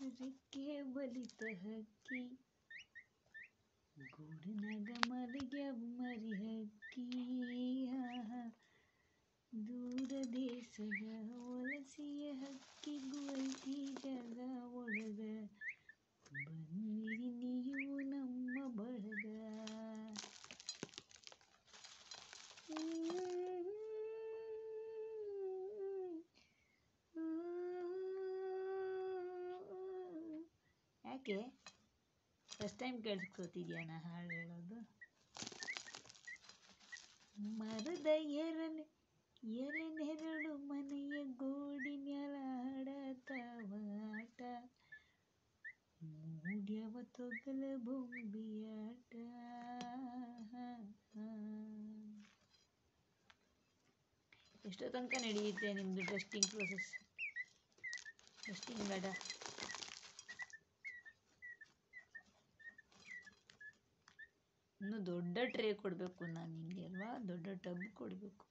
Ricky बलि तह की ಮಲಗ್ಯ ಮರಿ ಹಕ್ಕಿ ಆಹಾ. ದೂರ ದೇಶದ ವಲಸಿಯ ಹಕ್ಕಿ ಗುವಲ್ತಿ ಜಾಗ ಒಳಗ ಬನ್ನಿರಿ ನೀವು ನಮ್ಮ ಬಳಗ ಯಾಕೆ ಫಸ್ಟ್ ಟೈಮ್ ಕೇಳಿಸ್ಕೊತಿದ್ಯಾ ನಾ ಹಾಡು ಹೇಳೋದು? ಮರದ ಎರಲೆ ಎಲೆ ನೆರಳು ಮನೆಯ ಗೋಡಿ ಮ್ಯಾಲ ಆಡತಾವ ಆಟ ಮೂಡ್ಯವ ತೊಗಲ ಬೊಂಬಿಯಾಟ. ಎಷ್ಟೋ ತನಕ ನಡೆಯುತ್ತೆ ನಿಮ್ಮದು ಟೆಸ್ಟಿಂಗ್ ಪ್ರೋಸೆಸ್ ಟೆಸ್ಟಿಂಗ್ ಬೇಡ. ಇನ್ನು ದೊಡ್ಡ ಟ್ರೇ ಕೊಡಬೇಕು ನಾನು ನಿಮಗೆ ಅಲ್ವಾ? ದೊಡ್ಡ ಟಬ್ ಕೊಡಬೇಕು.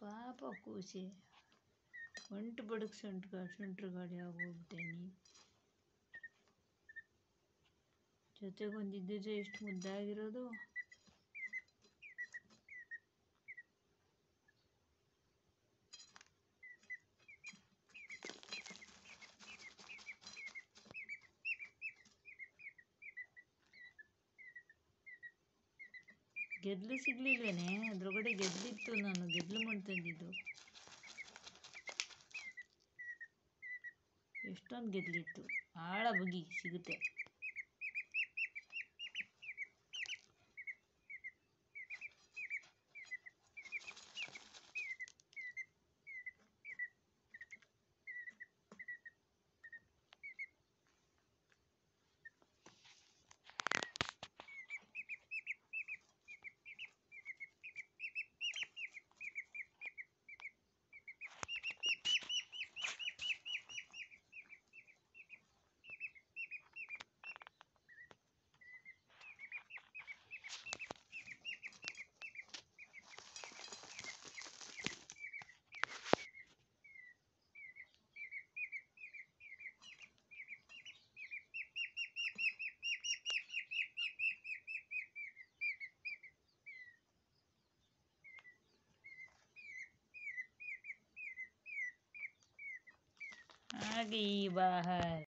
ಪಾಪ ಕೂಸೆ ಒಂಟು ಬಡಕ್ ಸೊಂಟು ಸೊಂಟ್ರ ಸುಂಟ್ರ ಗಾಡಿ ಆಗೋಗ್ಬಿಟ್ಟೇನಿ ಜೊತೆಗೊಂದಿದ್ದರೆ ಎಷ್ಟು ಮುದ್ದಾಗಿರೋದು? ಗೆದ್ಲು ಸಿಗ್ಲಿಲ್ವೇನೆ? ಅದ್ರೊಳಗಡೆ ಗೆದ್ಲಿತ್ತು ನಾನು ಗೆದ್ಲು ತಂದಿದ್ದು ಎಷ್ಟೊಂದು ಗೆದ್ಲಿತ್ತು. ಆಳ ಬುಗಿ ಸಿಗುತ್ತೆ. गई है